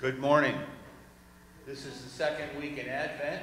Good morning. This is the second week in Advent.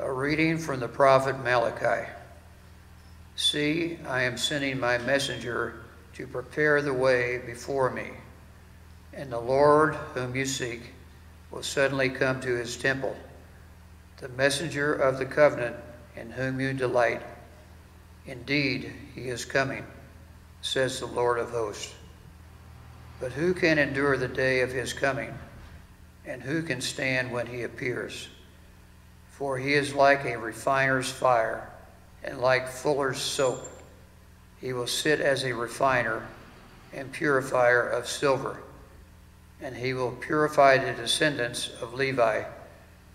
A reading from the prophet Malachi. See, I am sending my messenger to prepare the way before me. And the Lord, whom you seek, will suddenly come to his temple. The messenger of the covenant in whom you delight. Indeed, he is coming, says the Lord of hosts. But who can endure the day of his coming? And who can stand when he appears? For he is like a refiner's fire and like fuller's soap. He will sit as a refiner and purifier of silver, and he will purify the descendants of Levi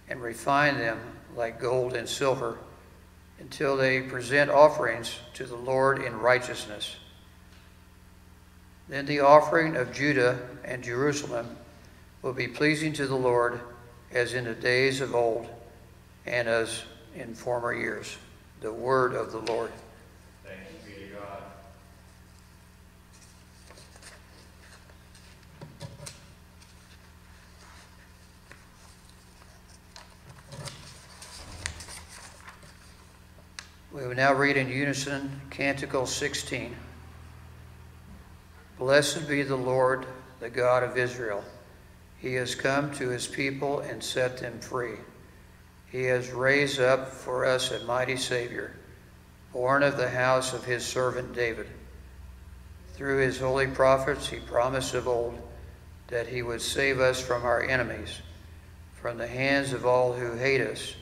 and refine them like gold and silver until they present offerings to the Lord in righteousness. Then the offering of Judah and Jerusalem will be pleasing to the Lord as in the days of old and as in former years. The word of the Lord. Thanks be to God. We will now read in unison Canticle 16. Blessed be the Lord, the God of Israel. He has come to his people and set them free. He has raised up for us a mighty Savior, born of the house of his servant David. Through his holy prophets, he promised of old that he would save us from our enemies, from the hands of all who hate us.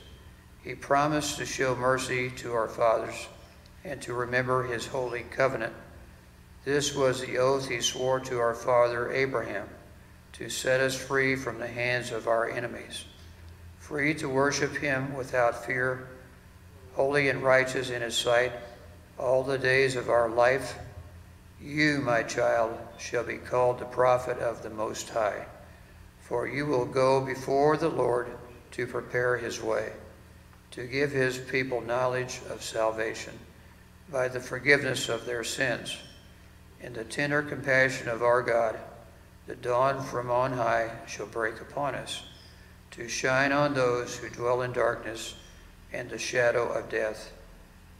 He promised to show mercy to our fathers and to remember his holy covenant. This was the oath he swore to our father Abraham to set us free from the hands of our enemies free to worship him without fear, holy and righteous in his sight all the days of our life. You, my child, shall be called the prophet of the Most High, for you will go before the Lord to prepare his way, to give his people knowledge of salvation by the forgiveness of their sins. In the tender compassion of our God, the dawn from on high shall break upon us to shine on those who dwell in darkness and the shadow of death,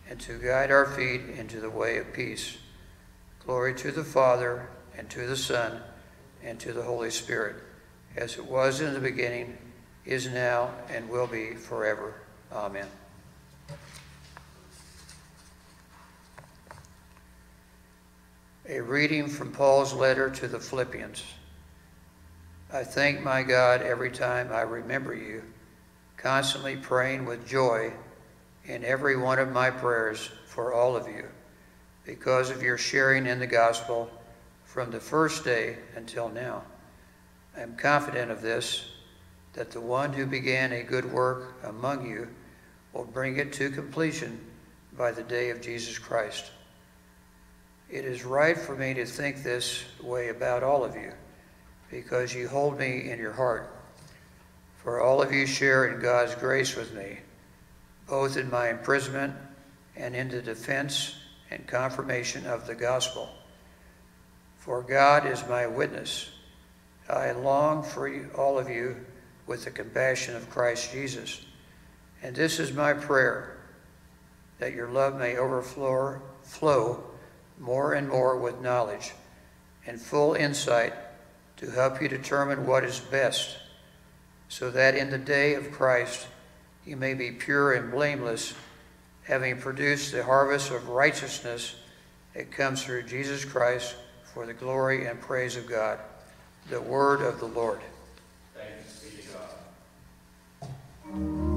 and to guide our feet into the way of peace. Glory to the Father, and to the Son, and to the Holy Spirit, as it was in the beginning, is now, and will be forever. Amen. A reading from Paul's letter to the Philippians. I thank my God every time I remember you, constantly praying with joy in every one of my prayers for all of you, because of your sharing in the gospel from the first day until now. I am confident of this, that the one who began a good work among you will bring it to completion by the day of Jesus Christ. It is right for me to think this way about all of you because you hold me in your heart. For all of you share in God's grace with me, both in my imprisonment and in the defense and confirmation of the gospel. For God is my witness. I long for you, all of you with the compassion of Christ Jesus. And this is my prayer, that your love may overflow flow more and more with knowledge and full insight to help you determine what is best, so that in the day of Christ you may be pure and blameless, having produced the harvest of righteousness that comes through Jesus Christ for the glory and praise of God. The word of the Lord. Thanks be to God.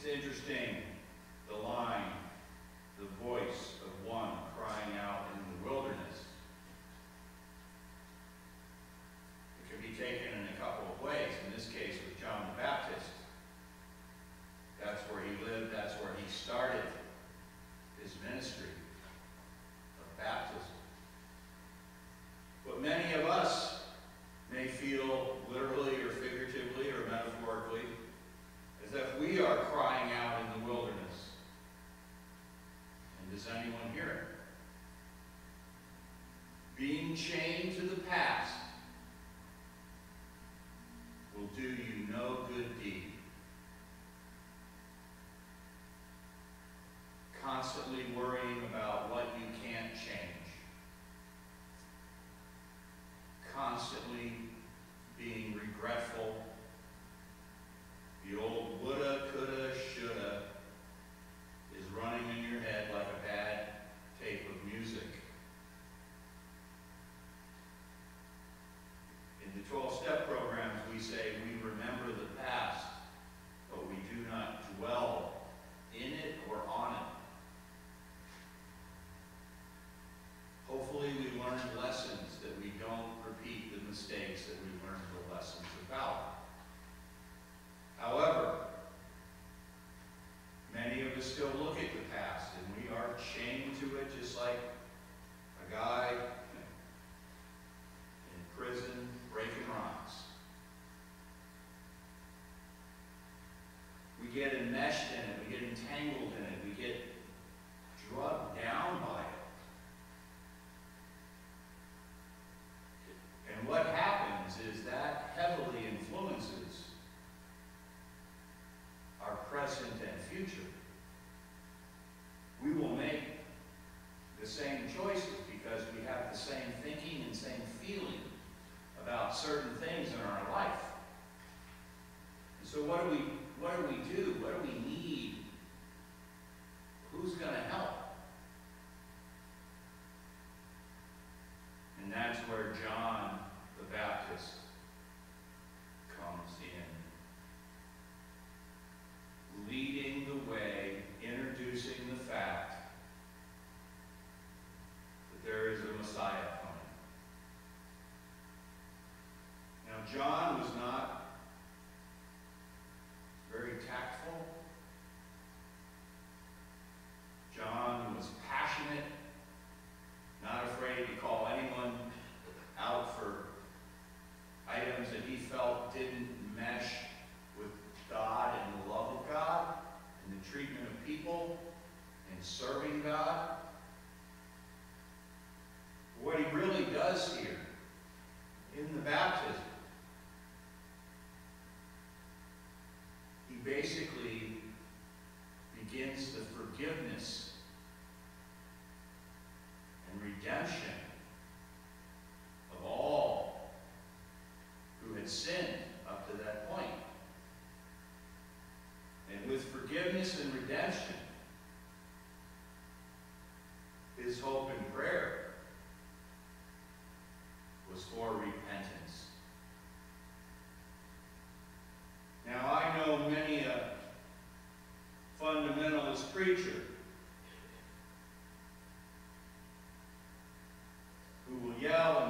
It's interesting, constant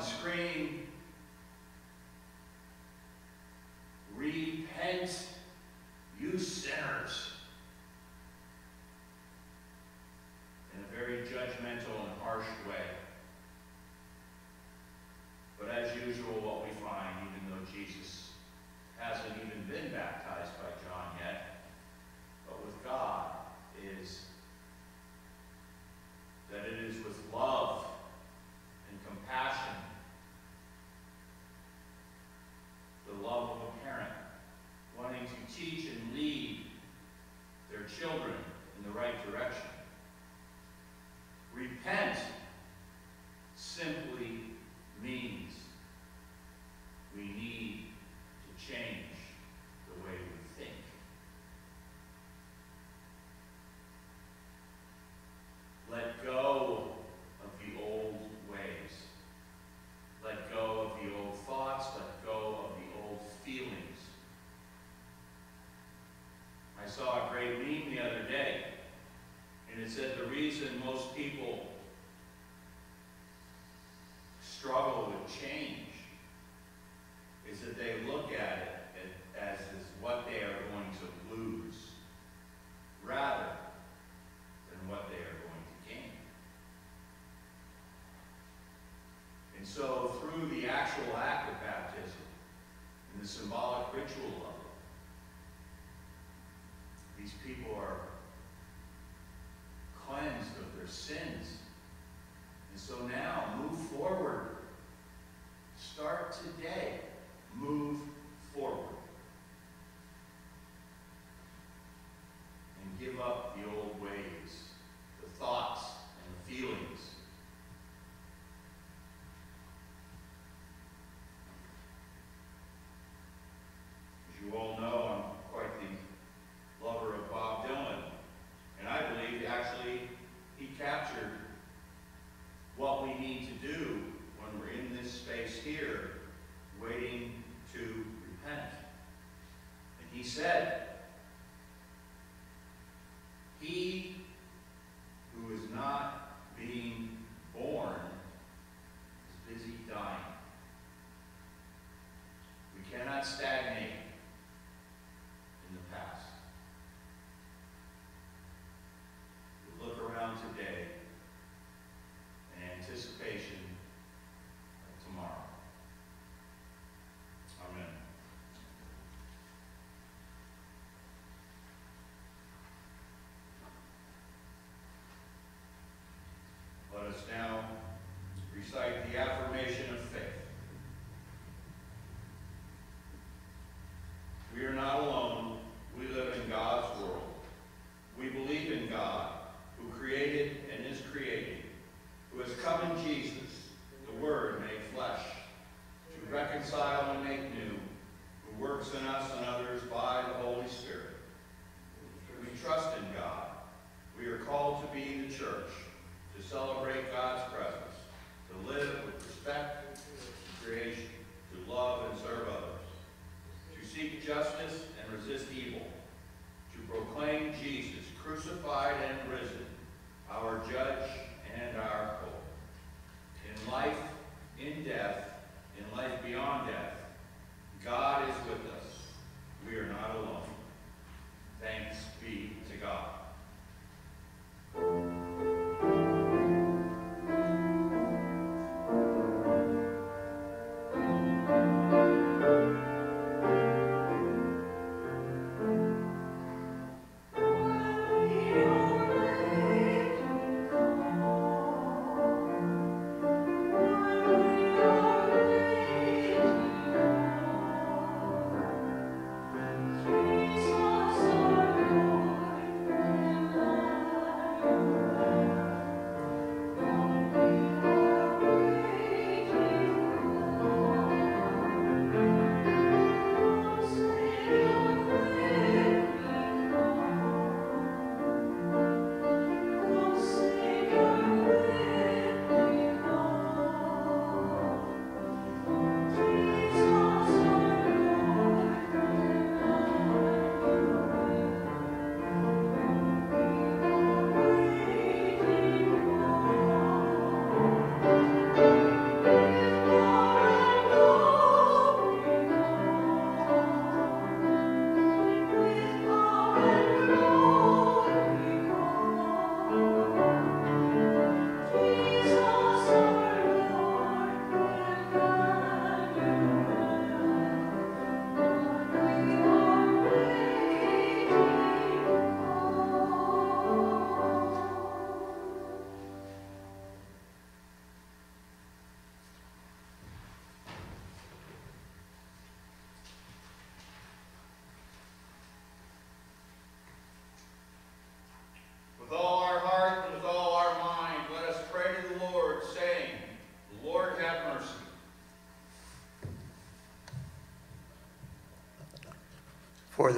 screen. so through the actual act of baptism and the symbolic ritual of it, these people are cleansed of their sins. And so now move forward. Start today. Move forward. affirmation of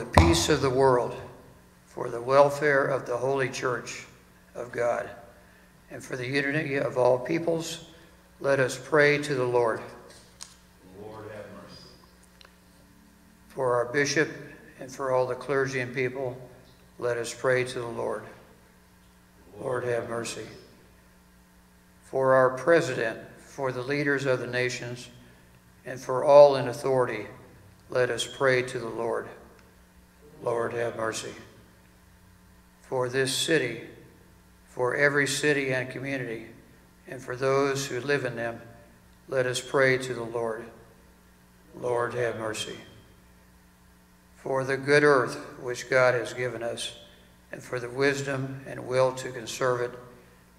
the peace of the world, for the welfare of the holy church of God, and for the unity of all peoples, let us pray to the Lord. Lord have mercy. For our bishop and for all the clergy and people, let us pray to the Lord. Lord, have mercy. For our president, for the leaders of the nations, and for all in authority, let us pray to the Lord. Lord, have mercy. For this city, for every city and community, and for those who live in them, let us pray to the Lord. Lord, have mercy. For the good earth which God has given us, and for the wisdom and will to conserve it,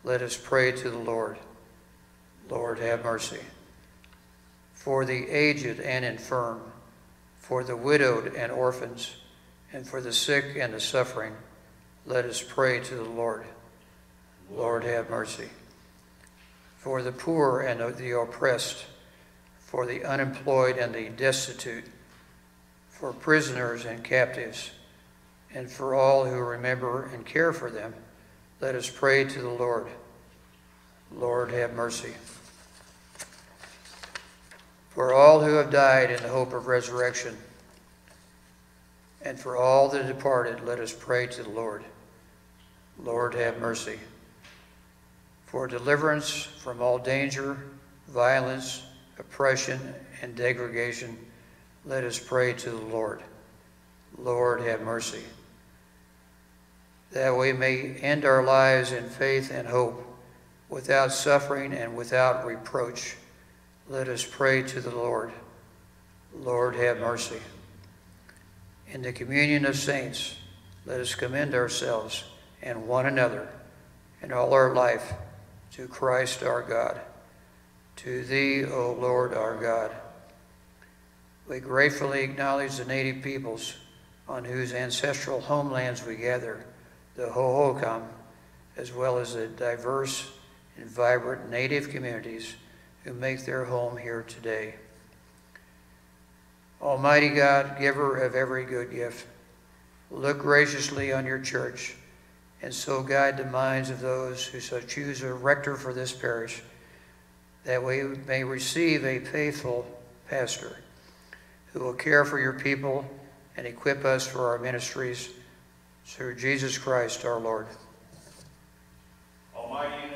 let us pray to the Lord. Lord, have mercy. For the aged and infirm, for the widowed and orphans, and for the sick and the suffering, let us pray to the Lord. Lord, have mercy. For the poor and the oppressed, for the unemployed and the destitute, for prisoners and captives, and for all who remember and care for them, let us pray to the Lord. Lord, have mercy. For all who have died in the hope of resurrection, and for all the departed, let us pray to the Lord. Lord, have mercy. For deliverance from all danger, violence, oppression, and degradation, let us pray to the Lord. Lord, have mercy. That we may end our lives in faith and hope, without suffering and without reproach, let us pray to the Lord. Lord, have mercy. In the communion of saints, let us commend ourselves and one another and all our life to Christ our God. To thee, O Lord our God. We gratefully acknowledge the native peoples on whose ancestral homelands we gather, the Hohokam, as well as the diverse and vibrant native communities who make their home here today. Almighty God, giver of every good gift, look graciously on your church and so guide the minds of those who so choose a rector for this parish, that we may receive a faithful pastor who will care for your people and equip us for our ministries through Jesus Christ our Lord. Almighty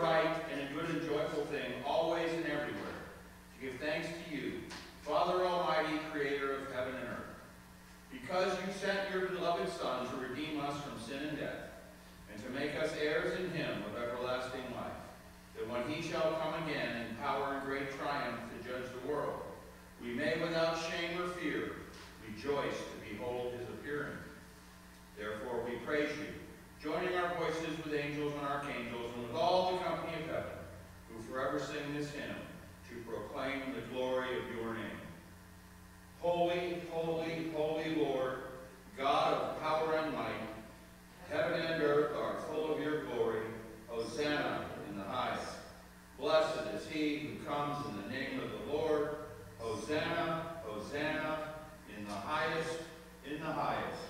right and a good and joyful thing, always and everywhere, to give thanks to you, Father Almighty, creator of heaven and earth. Because you sent your beloved Son to redeem us from sin and death, and to make us heirs in him of everlasting life, that when he shall come again in power and great triumph to judge the world, we may without shame or fear rejoice to behold his appearing. Therefore we praise you, joining our voices with angels and archangels and with all the company of heaven, who forever sing this hymn to proclaim the glory of your name. Holy, holy, holy Lord, God of power and might, heaven and earth are full of your glory. Hosanna in the highest. Blessed is he who comes in the name of the Lord. Hosanna, Hosanna, in the highest, in the highest.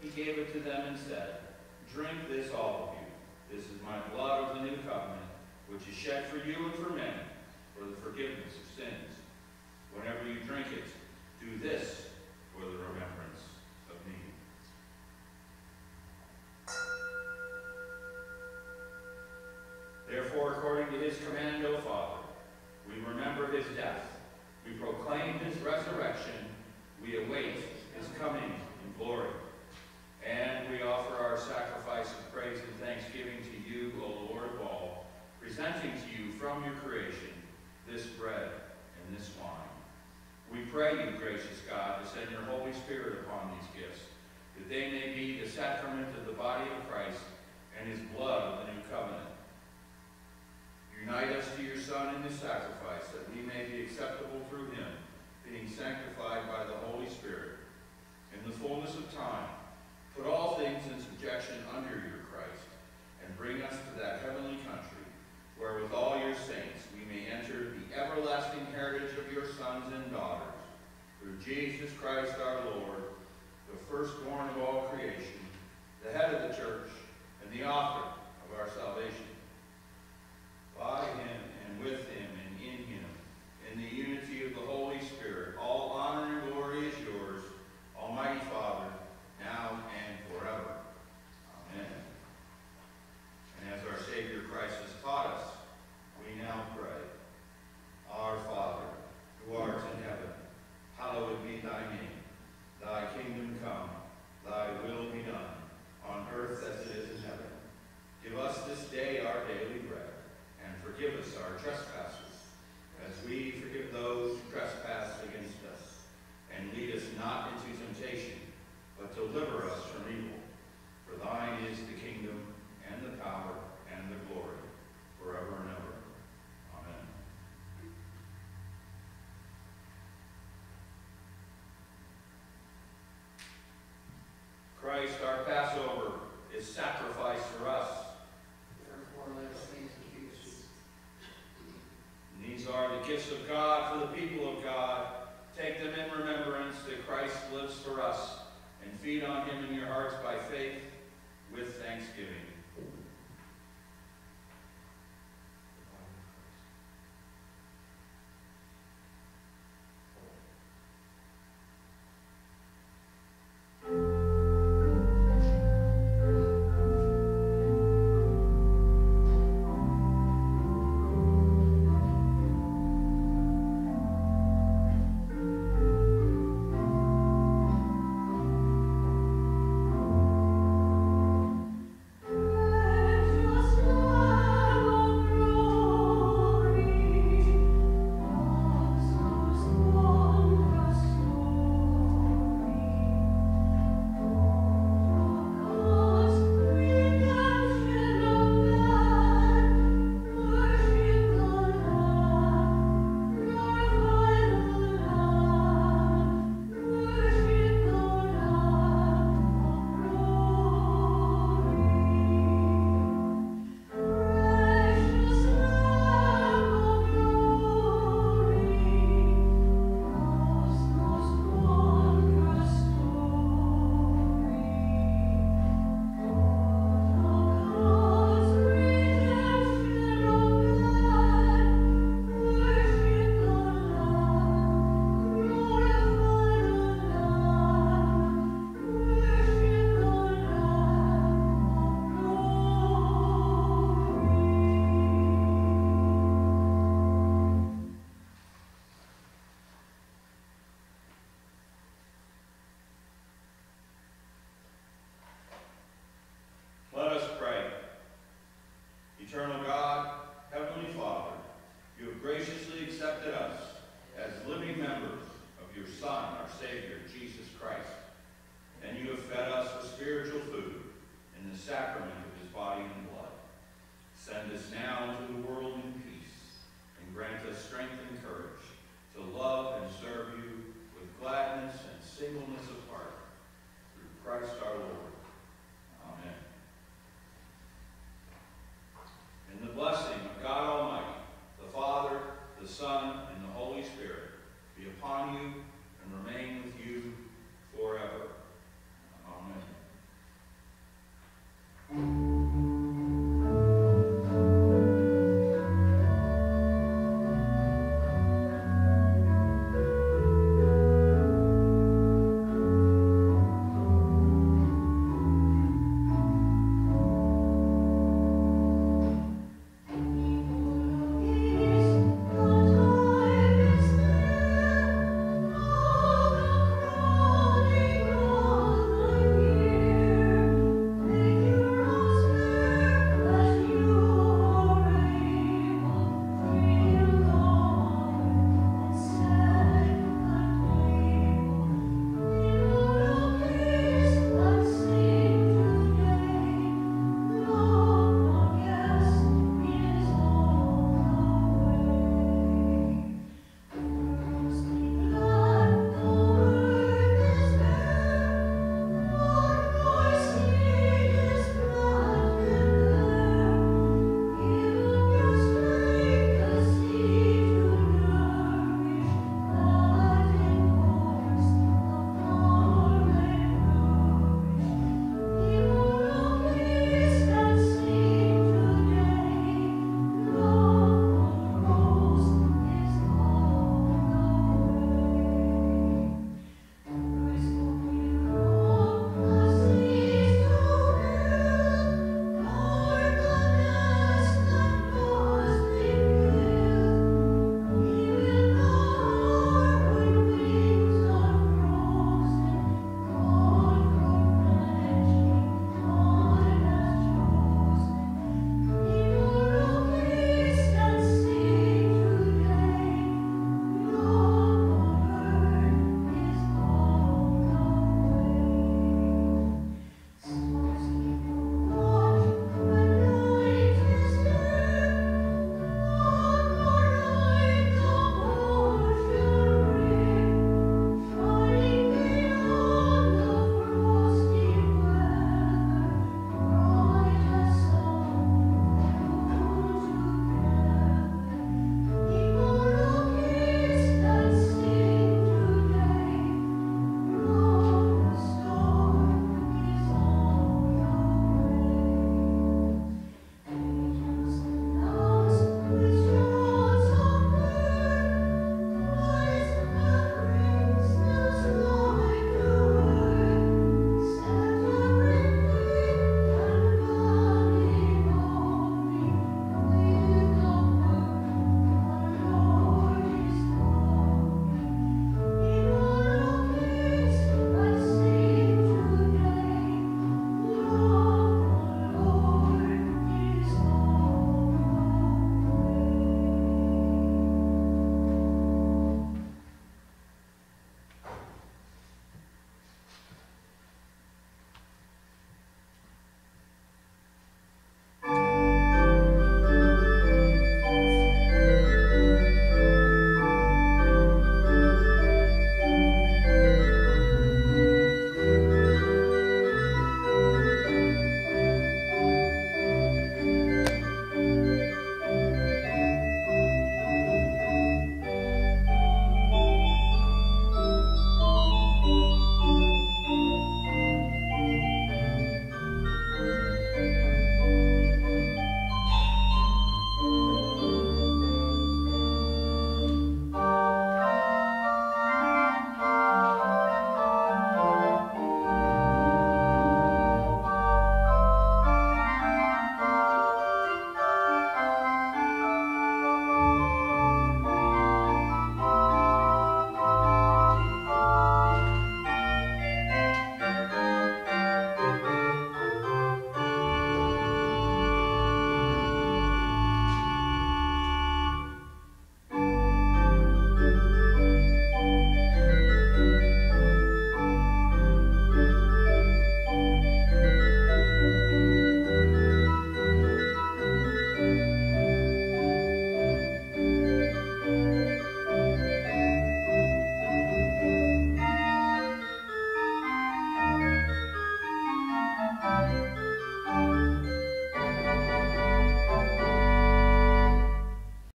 He gave it to them and said, Drink this, all of you. This is my blood of the new covenant, which is shed for you and for many for the forgiveness of sins. Whenever you drink it, do this for the remembrance of me. Therefore, according to his command, O Father, we remember his death. We proclaim his resurrection. We await his coming in glory. And we offer our sacrifice of praise and thanksgiving to you, O Lord of all, presenting to you from your creation this bread and this wine. We pray you, gracious God, to send your Holy Spirit upon these gifts, that they may be the sacrament of the body of Christ and his blood of the new covenant. Unite us to your Son in this sacrifice, that we may be acceptable through him, being sanctified by the Holy Spirit. In the fullness of time, put all things in subjection under your Christ, and bring us to that heavenly country, where with all your saints we may enter the everlasting heritage of your sons and daughters, through Jesus Christ our Lord, the firstborn of all creation, the head of the church, and the author of our salvation by him and with him and in him, in the unity of the Holy Spirit, all honor and glory is yours, Almighty Father, now and forever. Amen. And as our Savior Christ has taught us, we now pray. Our Father, who art in heaven, hallowed be thy name. Thy kingdom come, thy will be done, on earth as it is in heaven. Give us this day our daily bread and forgive us our trespasses, as we forgive those who trespass against us. And lead us not into temptation, but deliver us from evil. For thine is the kingdom, and the power, and the glory, forever and ever. Amen. Christ, our Passover, is sacrificed for us. Therefore, let us accuse. And these are the gifts of God for the people of God. Take them in remembrance that Christ lives for us, and feed on him in your hearts by faith with thanksgiving.